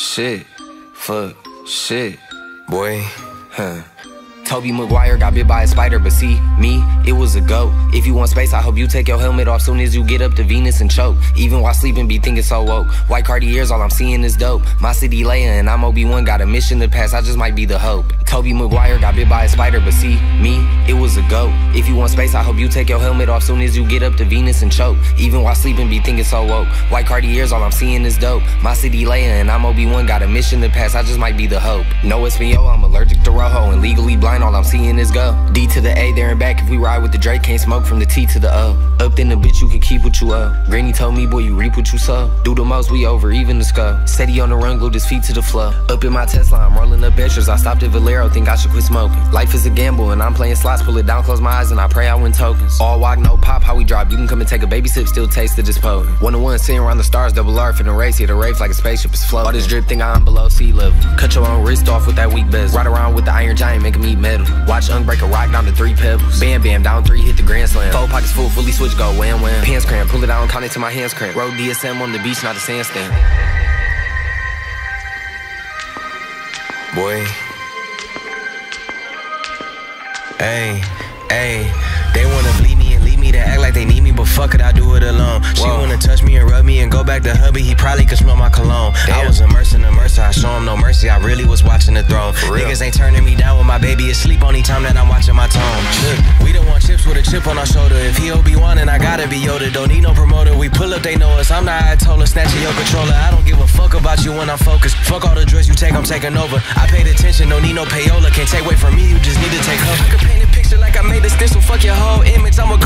shit, fuck, shit. Boy, Huh. Tobey Maguire got bit by a spider, but see, me, it was a goat. If you want space, I hope you take your helmet off soon as you get up to Venus and choke. Even while sleeping, be thinking so woke. White Cartiers, all I'm seeing is dope. My city Leia and I'm Obi-Wan, got a mission to pass, I just might be the hope. Tobey Maguire got bit by a spider, but see, me, it was a goat. If you want space, I hope you take your helmet off soon as you get up to Venus and choke. Even while sleeping, be thinking so woke. White Cartiers, all I'm seeing is dope. My city Leia and I'm Obi-Wan, got a mission to pass, I just might be the hope. No Espanol, I'm allergic to Rojo and legally blind, all I'm seeing is go. D to the A, there and back. If we ride with the Drake, can't smoke from the T to the O. Up in the bitch, you can keep what you owe. Granny told me, boy, you reap what you sow. Do the most, we over, even the skull. Steady on the run, glued his feet to the floor. Up in my Tesla, I'm rolling up extras. I stopped at Valero, think I should quit smoking. Life is a gamble, and I'm playing slots. Pull it down, close my eyes, and I pray I win tokens. All walk, no pop, how we drop. You can come and take a baby sip, still taste the potent. One to one, sitting around the stars, double R the race. Hit a race like a spaceship is floating. All this drip, think I'm below sea level. Cut your own wrist off with that weak bezel. Ride around with the iron giant, make him eat metal. Watch a rock down to three pebbles. Bam, bam, down three, hit the grand slam. Four pockets full, fully switch, go wham, wham. Pants cramp, pull it out, and count it to my hands cramp. Road DSM on the beach, not a sandstand. boy. Hey, hey, they wanna bleed me and leave me to act like they need me, but fuck it, I do it alone. And rub me and go back to hubby, he probably could smell my cologne. I was immersed in the mercy, I show him no mercy, I really was watching the throne. Niggas ain't turning me down when my baby is asleep only time that I'm watching my tone. Look, we don't want chips with a chip on our shoulder. If he Obi-Wan and I gotta be Yoda, don't need no promoter. We pull up, they know us. I'm the Ayatollah, snatching your controller. I don't give a fuck about you when I'm focused. Fuck all the drugs you take, I'm taking over. I paid attention, don't need no payola. Can't take away from me, you just need to take cover. I could paint a picture like I made a stencil. Fuck your whole image, I'm a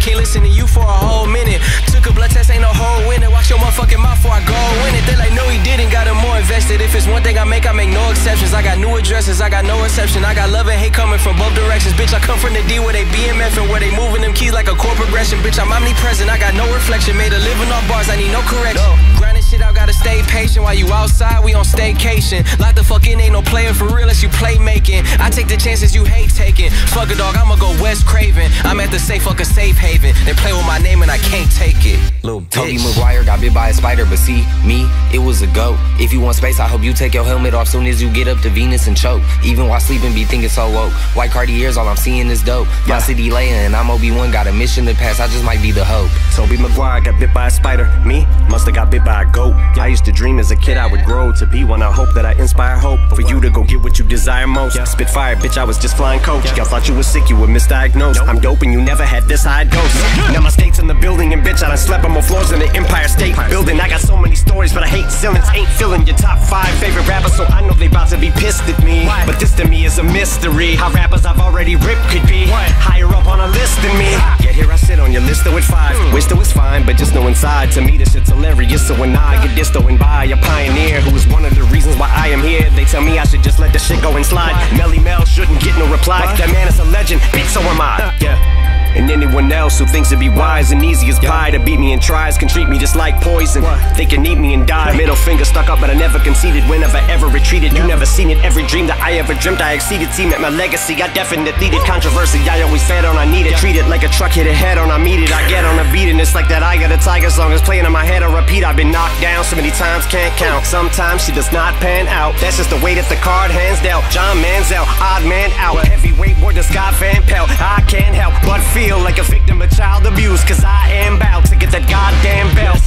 can't listen to you for a whole minute. Took a blood test, ain't no whole winner. Watch your motherfucking mouth before I go win it. They like, no, he didn't. Got him more invested. If it's one thing I make, I make no exceptions. I got new addresses, I got no reception. I got love and hate coming from both directions. Bitch, I come from the D where they BMF and where they moving them keys like a chord progression. Bitch, I'm omnipresent. I got no reflection. Made a living off bars, I need no correction. Grinding shit out, gotta stay patient. While you outside, we on staycation. Lock the fuck in, ain't no player for real unless you play making. I take the chances you hate taking. Fuck a dog, I'ma go Wes Craven. I'm at the safe, fuck a safe haven. They play with my name and I can't take it. Little Tobey Maguire got bit by a spider, but see, me, it was a goat. If you want space, I hope you take your helmet off soon as you get up to Venus and choke. Even while sleeping, be thinking so woke. White Cartiers, all I'm seeing is dope. My Yeah. city Leia and I'm Obi-Wan, got a mission to pass, I just might be the hope. Tobey Maguire got bit by a spider. Me must have got bit by a goat. I used to dream as a kid I would grow to be one. I hope that I inspire hope for you to go get what you desire most. Spit fire, bitch. I was just flying coach. Y'all thought you were sick, you were misdiagnosed. I'm dope and you never had this high dose. Now my state's in the building and bitch, I done slept on more floors than the Empire State Building. I got so many stories, but I hate ceilings. Ain't filling your top five favorite rappers, so I know they about to be pissed at me. But this to me is a mystery. How rappers I've already ripped could be higher up on a list than me. Yet here I sit list with five. Wish that was fine, but just know inside. To me, this shit's hilarious. So when I get disto and by a pioneer who is one of the reasons why I am here, they tell me I should just let the shit go and slide. Melle Mel shouldn't get no reply. That man is a legend, bitch, so am I. Yeah. And anyone else who thinks it'd be wise and easy as pie to beat me and tries can treat me just like poison. They can eat me and die. Middle finger stuck up, but I never conceded whenever ever retreated. You never seen it. Every dream that I ever dreamt, I exceeded. Team at my legacy, I definitely did. Controversy, I always fed on. I need it. Treat it like a truck hit a head on. I meet it. I get on a beat, and it's like that. I got a tiger song is playing in my head. I repeat, I've been knocked down so many times, can't count. Sometimes she does not pan out. That's just the way that the card hands dealt. John Manziel, odd man out. Heavyweight than Scott Van Pelt. I can't help but feel like a victim of child abuse. Cause I am bout to get that goddamn belt.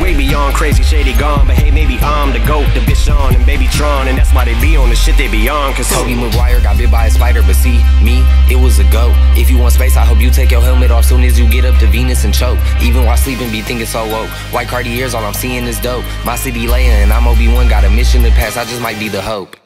Way beyond crazy, shady gone. But hey, maybe I'm the GOAT, the bitch on, and BabyTron. And that's why they be on the shit they be on. Cause Tobey Maguire got bit by a spider, but see, me, it was a goat. If you want space, I hope you take your helmet off soon as you get up to Venus and choke. Even while sleeping, be thinking so woke. White Cartiers, all I'm seeing is dope. My city and I'm Obi-Wan, got a mission to pass, I just might be the hope.